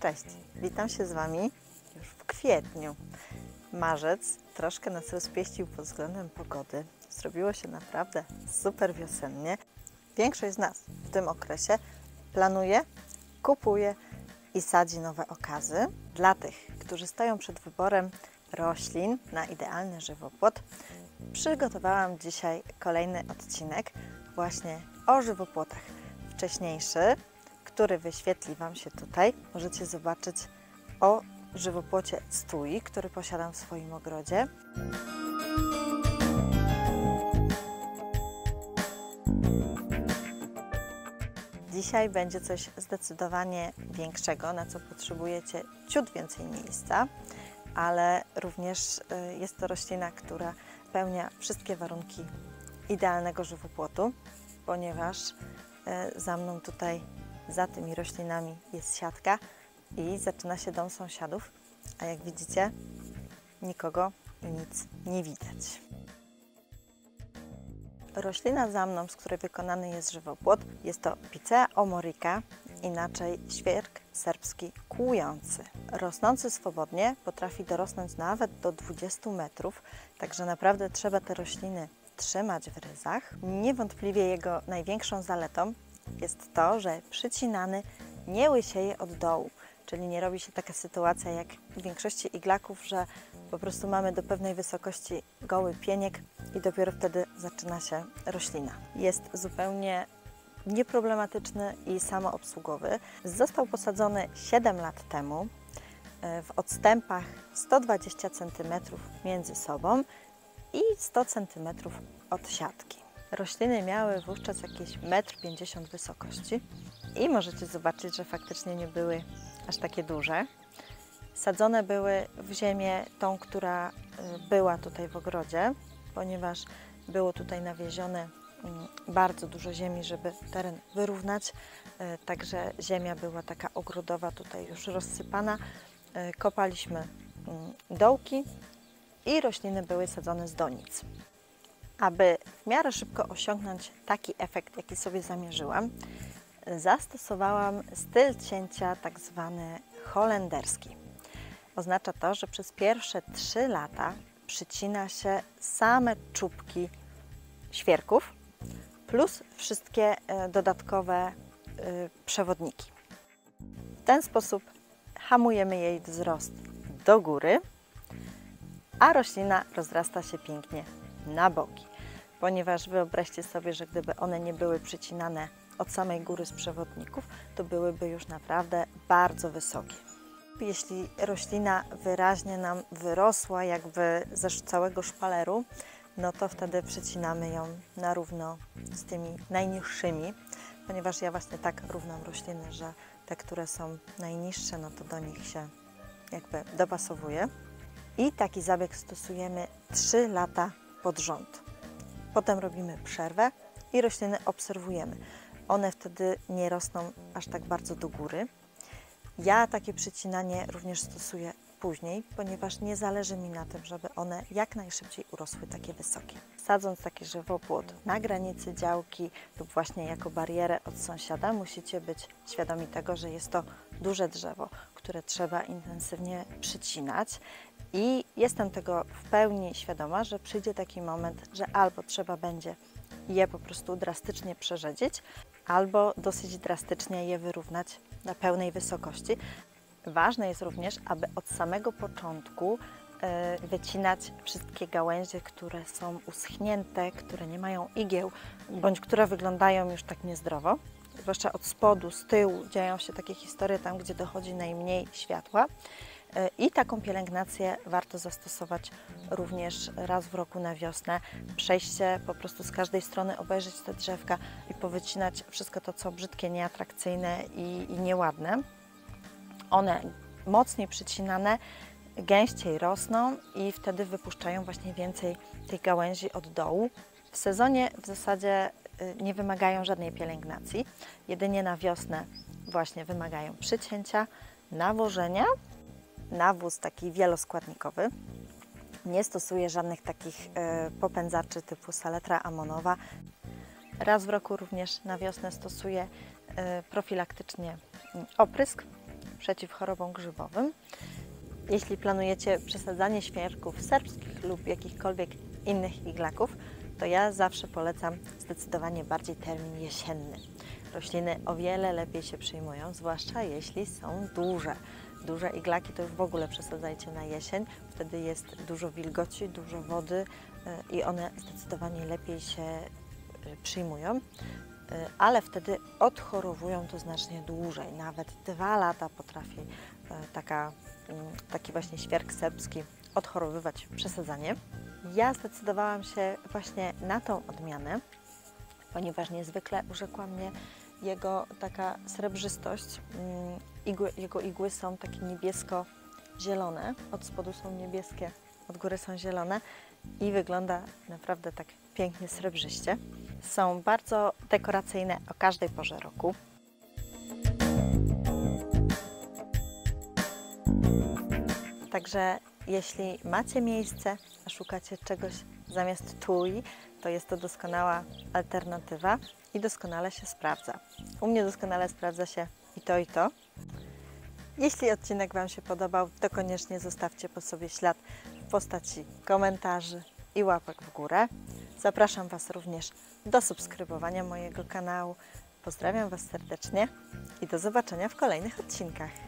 Cześć, witam się z Wami już w kwietniu. Marzec troszkę nas rozpieścił pod względem pogody. Zrobiło się naprawdę super wiosennie. Większość z nas w tym okresie planuje, kupuje i sadzi nowe okazy. Dla tych, którzy stoją przed wyborem roślin na idealny żywopłot, przygotowałam dzisiaj kolejny odcinek właśnie o żywopłotach. Wcześniejszy, który wyświetli Wam się tutaj, możecie zobaczyć o żywopłocie stój, który posiadam w swoim ogrodzie. Dzisiaj będzie coś zdecydowanie większego, na co potrzebujecie ciut więcej miejsca, ale również y, jest to roślina, która spełnia wszystkie warunki idealnego żywopłotu, ponieważ y, za mną tutaj, za tymi roślinami jest siatka i zaczyna się dom sąsiadów, a jak widzicie, nikogo i nic nie widać. Roślina za mną, z której wykonany jest żywopłot, jest to Picea omorica, inaczej świerk serbski kłujący. Rosnący swobodnie potrafi dorosnąć nawet do 20 metrów, także naprawdę trzeba te rośliny trzymać w ryzach. Niewątpliwie jego największą zaletą jest to, że przycinany nie łysieje od dołu, czyli nie robi się taka sytuacja jak w większości iglaków, że po prostu mamy do pewnej wysokości goły pieniek i dopiero wtedy zaczyna się roślina. Jest zupełnie nieproblematyczny i samoobsługowy. Został posadzony 7 lat temu e, w odstępach 120 cm między sobą i 100 cm od siatki. Rośliny miały wówczas jakieś 1,50 m wysokości i możecie zobaczyć, że faktycznie nie były aż takie duże. Sadzone były w ziemię tą, która y, była tutaj w ogrodzie, ponieważ było tutaj nawiezione mm, bardzo dużo ziemi, żeby teren wyrównać. Y, także ziemia była taka ogrodowa, tutaj już rozsypana. Y, kopaliśmy mm, dołki i rośliny były sadzone z donic. Aby w miarę szybko osiągnąć taki efekt, jaki sobie zamierzyłam, zastosowałam styl cięcia tak zwany holenderski. Oznacza to, że przez pierwsze 3 lata przycina się same czubki świerków plus wszystkie e, dodatkowe e, przewodniki. W ten sposób hamujemy jej wzrost do góry, a roślina rozrasta się pięknie na boki. Ponieważ wyobraźcie sobie, że gdyby one nie były przycinane od samej góry z przewodników, to byłyby już naprawdę bardzo wysokie. Jeśli roślina wyraźnie nam wyrosła jakby ze całego szpaleru, no to wtedy przycinamy ją na równo z tymi najniższymi, ponieważ ja właśnie tak równam rośliny, że te, które są najniższe, no to do nich się jakby dopasowuje. I taki zabieg stosujemy 3 lata pod rząd. Potem robimy przerwę i rośliny obserwujemy one wtedy nie rosną aż tak bardzo do góry. Ja takie przycinanie również stosuję później, ponieważ nie zależy mi na tym, żeby one jak najszybciej urosły takie wysokie. Sadząc taki żywopłot na granicy działki lub właśnie jako barierę od sąsiada, musicie być świadomi tego, że jest to duże drzewo, które trzeba intensywnie przycinać. I jestem tego w pełni świadoma, że przyjdzie taki moment, że albo trzeba będzie je po prostu drastycznie przerzedzić, albo dosyć drastycznie je wyrównać na pełnej wysokości. Ważne jest również, aby od samego początku e, wycinać wszystkie gałęzie, które są uschnięte, które nie mają igieł, bądź które wyglądają już tak niezdrowo. Zwłaszcza od spodu, z tyłu dzieją się takie historie tam, gdzie dochodzi najmniej światła. E, I taką pielęgnację warto zastosować również raz w roku na wiosnę. Przejść się po prostu z każdej strony, obejrzeć te drzewka i powycinać wszystko to, co brzydkie, nieatrakcyjne i, i nieładne. One mocniej przycinane, gęściej rosną i wtedy wypuszczają właśnie więcej tych gałęzi od dołu. W sezonie w zasadzie y, nie wymagają żadnej pielęgnacji, jedynie na wiosnę właśnie wymagają przycięcia, nawożenia nawóz taki wieloskładnikowy. Nie stosuję żadnych takich e, popędzaczy typu saletra amonowa. Raz w roku również na wiosnę stosuję e, profilaktycznie oprysk przeciw chorobom grzybowym. Jeśli planujecie przesadzanie świerków serbskich lub jakichkolwiek innych iglaków, to ja zawsze polecam zdecydowanie bardziej termin jesienny. Rośliny o wiele lepiej się przyjmują, zwłaszcza jeśli są duże. Duże iglaki to już w ogóle przesadzajcie na jesień, wtedy jest dużo wilgoci, dużo wody y, i one zdecydowanie lepiej się y, przyjmują, Y, ale wtedy odchorowują to znacznie dłużej. Nawet dwa lata potrafi taka, mm, taki właśnie świerk serbski odchorowywać przesadzanie. Ja zdecydowałam się właśnie na tą odmianę, ponieważ niezwykle urzekła mnie jego taka srebrzystość. Mm, Igły, jego igły są takie niebiesko-zielone, od spodu są niebieskie, od góry są zielone i wygląda naprawdę tak pięknie srebrzyście. Są bardzo dekoracyjne o każdej porze roku. Także jeśli macie miejsce, a szukacie czegoś zamiast tui, to jest to doskonała alternatywa i doskonale się sprawdza. U mnie doskonale sprawdza się i to, i to. Jeśli odcinek Wam się podobał, to koniecznie zostawcie po sobie ślad w postaci komentarzy i łapek w górę. Zapraszam Was również do subskrybowania mojego kanału. Pozdrawiam Was serdecznie i do zobaczenia w kolejnych odcinkach.